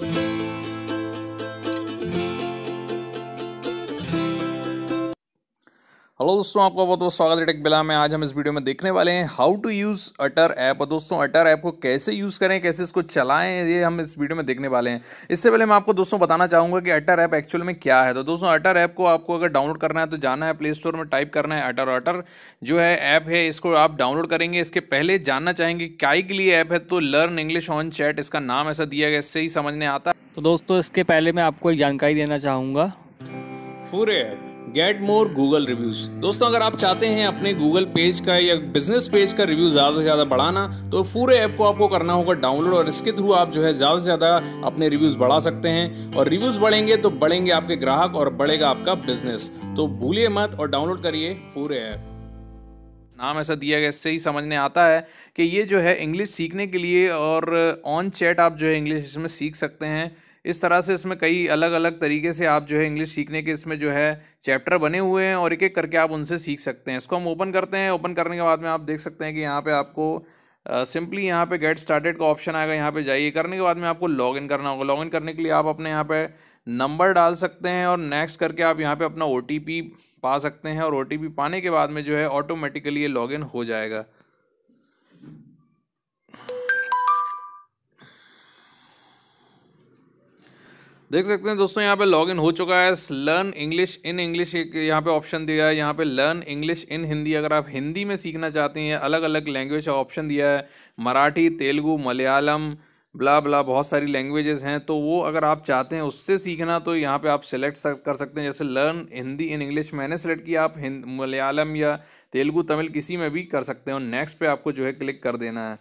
Thank you. Hello दोस्तों आपका बहुत बहुत स्वागत है टेक बिला में। आज हम इस वीडियो में देखने वाले हैं how to use Utter app. और दोस्तों अटर ऐप को कैसे यूज़ करें कैसे इसको चलाएँ ये हम इस वीडियो में देखने वाले हैं। इससे पहले मैं आपको दोस्तों बताना चाहूँगा कि अटर ऐप एक्चुअल में क्या है। तो दोस्तों अटर ऐप को आपको अगर डाउनलोड करना है तो जाना है प्ले स्टोर में टाइप करना है अटर। अटर जो है ऐप है इसको आप डाउनलोड करेंगे। इसके पहले जानना चाहेंगे क्या के लिए ऐप है तो लर्न इंग्लिश ऑन चैट इसका नाम ऐसा दिया गया इससे ही समझने आता। है तो दोस्तों इसके पहले मैं आपको एक जानकारी देना चाहूँगा। पूरे app. Get more Google reviews दोस्तों, अगर आप चाहते हैं अपने गूगल पेज का या बिज़नेस पेज का रिव्यू ज़्यादा से ज़्यादा बढ़ाना तो पूरे ऐप को आपको करना होगा डाउनलोड और इसके थ्रू आप जो है ज़्यादा से ज़्यादा अपने रिव्यूज़ बढ़ा सकते हैं। और रिव्यूज़ बढ़ेंगे तो बढ़ेंगे आपके ग्राहक और बढ़ेगा आपका बिज़नेस तो भूलिए मत और डाउनलोड करिए पूरे ऐप नाम ऐसा दिया गया, इससे ही समझने आता है कि ये जो है इंग्लिश सीखने के लिए और ऑन चैट आप जो है इंग्लिश इसमें सीख सकते हैं। इस तरह से इसमें कई अलग अलग तरीके से आप जो है इंग्लिश सीखने के इसमें जो है चैप्टर बने हुए हैं और एक एक करके आप उनसे सीख सकते हैं। इसको हम ओपन करते हैं। ओपन करने के बाद में आप देख सकते हैं कि यहाँ पर आपको सिंपली यहाँ पे गेट स्टार्टेड का ऑप्शन आएगा। यहाँ पे जाइए। करने के बाद में आपको लॉगिन करना होगा। लॉगिन करने के लिए आप अपने यहाँ पे नंबर डाल सकते हैं और नेक्स्ट करके आप यहाँ पे अपना ओटीपी पा सकते हैं और ओटीपी पाने के बाद में जो है ऑटोमेटिकली ये लॉगिन हो जाएगा। देख सकते हैं दोस्तों, यहाँ पे लॉगिन हो चुका है। लर्न इंग्लिश इन इंग्लिश एक यहाँ पे ऑप्शन दिया है। यहाँ पे लर्न इंग्लिश इन हिंदी अगर आप हिंदी में सीखना चाहते हैं अलग अलग लैंग्वेज का ऑप्शन दिया है। मराठी, तेलुगु, मलयालम ब्ला ब्ला बहुत सारी लैंग्वेजेस हैं। तो वो अगर आप चाहते हैं उससे सीखना तो यहाँ पे आप सिलेक्ट कर सकते हैं। जैसे लर्न हिंदी इन इंग्लिश मैंने सेलेक्ट किया, आप मलयालम या तेलुगु, तमिल किसी में भी कर सकते हैं। नेक्स्ट पे आपको जो है क्लिक कर देना है।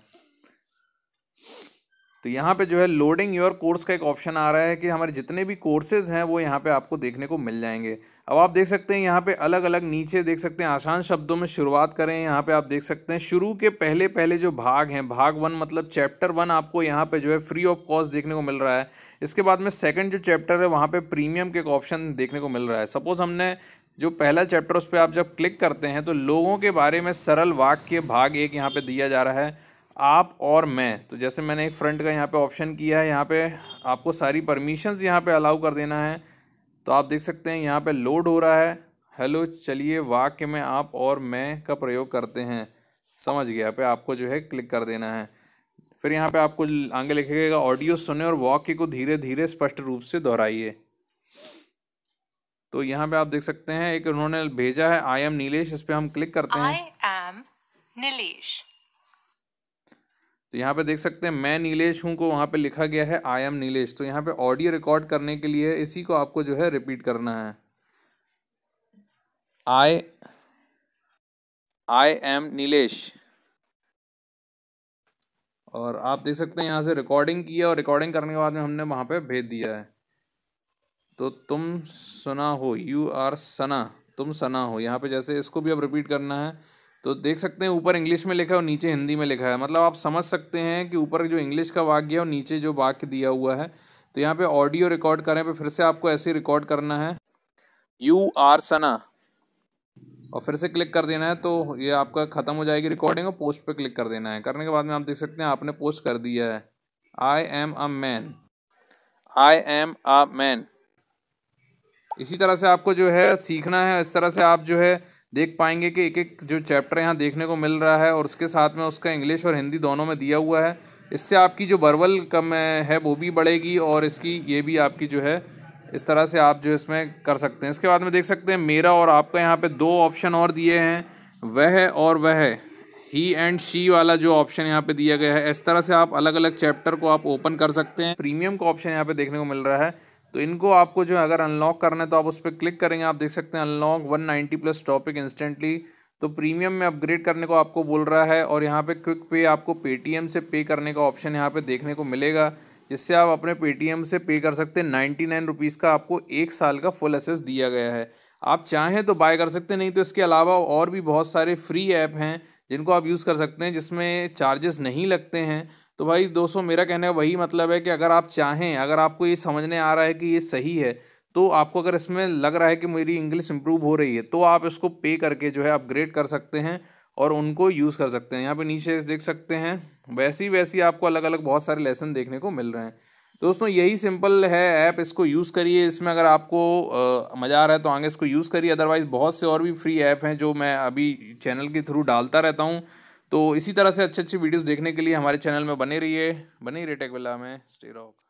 तो यहाँ पे जो है लोडिंग योर कोर्स का एक ऑप्शन आ रहा है कि हमारे जितने भी कोर्सेज हैं, वो यहाँ पे आपको देखने को मिल जाएँगे। अब आप देख सकते हैं यहाँ पे अलग अलग नीचे देख सकते हैं, आसान शब्दों में शुरुआत करें। यहाँ पे आप देख सकते हैं शुरू के पहले पहले जो भाग हैं, भाग वन मतलब चैप्टर वन आपको यहाँ पे जो है फ्री ऑफ़ कॉस्ट देखने को मिल रहा है। इसके बाद में सेकेंड जो चैप्टर है, वहाँ पर प्रीमियम के एक ऑप्शन देखने को मिल रहा है। सपोज़ हमने जो पहला चैप्टर उस पर आप जब क्लिक करते हैं तो लोगों के बारे में सरल वाक्य भाग एक यहाँ पर दिया जा रहा है। आप और मैं तो जैसे मैंने एक फ्रंट का यहाँ पे ऑप्शन किया है, यहाँ पे आपको सारी परमिशंस यहाँ पे अलाउ कर देना है। तो आप देख सकते हैं यहाँ पे लोड हो रहा है। हेलो चलिए वाक्य में आप और मैं का प्रयोग करते हैं। समझ गया पे आपको जो है क्लिक कर देना है। फिर यहाँ पे आपको आगे लिखेगा ऑडियो सुने और वाक्य को धीरे धीरे स्पष्ट रूप से दोहराइए। तो यहाँ पे आप देख सकते हैं, एक उन्होंने भेजा है आई एम नीलेश इस पर हम क्लिक करते हैं। आई एम नीलेश तो यहाँ पे देख सकते हैं, मैं नीलेश हूँ को वहाँ पे लिखा गया है आई एम नीलेश। तो यहाँ पे ऑडियो रिकॉर्ड करने के लिए इसी को आपको जो है रिपीट करना है। I I am Nilesh. और आप देख सकते हैं, यहाँ से रिकॉर्डिंग किया और रिकॉर्डिंग करने के बाद में हमने वहाँ पे भेज दिया है। तो तुम सुना हो यू आर सना, तुम सना हो। यहाँ पे जैसे इसको भी अब रिपीट करना है तो देख सकते हैं ऊपर इंग्लिश में लिखा है और नीचे हिंदी में लिखा है। मतलब आप समझ सकते हैं कि ऊपर जो इंग्लिश का वाक्य है और नीचे जो वाक्य दिया हुआ है। तो यहाँ पे ऑडियो रिकॉर्ड करें पे फिर से आपको ऐसे रिकॉर्ड करना है। You are Sana. और फिर से क्लिक कर देना है तो ये आपका ख़त्म हो जाएगी रिकॉर्डिंग और पोस्ट पे क्लिक कर देना है। करने के बाद में आप देख सकते हैं आपने पोस्ट कर दिया है। I am a man I am a man इसी तरह से आपको जो है सीखना है इस तरह से आप जो है देख पाएँगे कि एक एक जो चैप्टर यहाँ देखने को मिल रहा है और उसके साथ में उसका इंग्लिश और हिंदी दोनों में दिया हुआ है। इससे आपकी जो बर्बल कम है, वो भी बढ़ेगी और इसकी ये भी आपकी जो है, इस तरह से आप जो इसमें कर सकते हैं। इसके बाद में देख सकते हैं, मेरा और आपका यहाँ पे दो ऑप्शन और दिए हैं। वह और वह ही एंड शी वाला जो ऑप्शन यहाँ पे दिया गया है। इस तरह से आप अलग अलग चैप्टर को आप ओपन कर सकते हैं। प्रीमियम का ऑप्शन यहाँ पे देखने को मिल रहा है। तो इनको आपको जो है, अगर अनलॉक करना है तो आप उस पर क्लिक करेंगे, आप देख सकते हैं unlock one ninety plus topic instantly तो प्रीमियम में अपग्रेड करने को आपको बोल रहा है और यहाँ पे क्विक पे आपको पेटीएम से पे करने का ऑप्शन यहाँ पे देखने को मिलेगा, जिससे आप अपने पेटीएम से पे कर सकते हैं। नाइन्टी नाइन रुपीज़ का आपको एक साल का फुल एसेस दिया गया है। आप चाहें तो बाय कर सकते हैं, नहीं तो इसके अलावा और भी बहुत सारे फ्री ऐप हैं जिनको आप यूज़ कर सकते हैं, जिसमें चार्जेस नहीं लगते हैं। तो भाई दोस्तों, मेरा कहने का वही मतलब है कि अगर आप चाहें, अगर आपको ये समझने आ रहा है कि ये सही है तो आपको अगर इसमें लग रहा है कि मेरी इंग्लिश इंप्रूव हो रही है तो आप इसको पे करके जो है अपग्रेड कर सकते हैं और उनको यूज़ कर सकते हैं। यहाँ पे नीचे देख सकते हैं, वैसी वैसी आपको अलग अलग बहुत सारे लेसन देखने को मिल रहे हैं। दोस्तों, यही सिंपल है ऐप इसको यूज़ करिए। इसमें अगर आपको मज़ा आ रहा है तो आगे इसको यूज़ करिए। अदरवाइज़ बहुत से और भी फ्री ऐप हैं जो मैं अभी चैनल के थ्रू डालता रहता हूँ। तो इसी तरह से अच्छे अच्छी वीडियोस देखने के लिए हमारे चैनल में बने रहिए। बने रहिए टेक में। Stay rock.